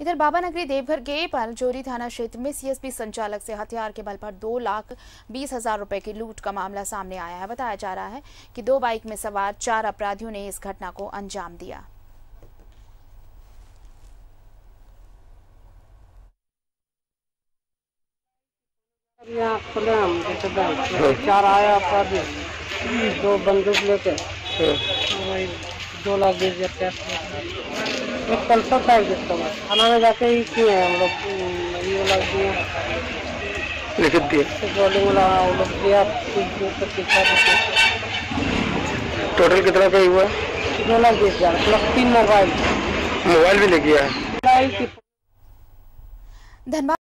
इधर बाबा नगरी देवघर के पालजोरी थाना क्षेत्र में सीएसपी संचालक से हथियार के बल पर दो लाख बीस हज़ार रुपए की लूट का मामला सामने आया है। बताया जा रहा है कि दो बाइक में सवार चार अपराधियों ने इस घटना को अंजाम दिया। चार आया अपराधी दो बंदूक लेके दो लाख बीस हज़ार पल्सर था एक जिसका थाना में जाके ही किए हैं हम लोग ये वाला दिए लिखित दिए पेट्रोलिंग वाला वो लोग दिया टोटल कितना पे हुआ दो लाख बीस हज़ार प्लस तीन मोबाइल मोबाइल भी ले गया है मोबाइल की धनबाद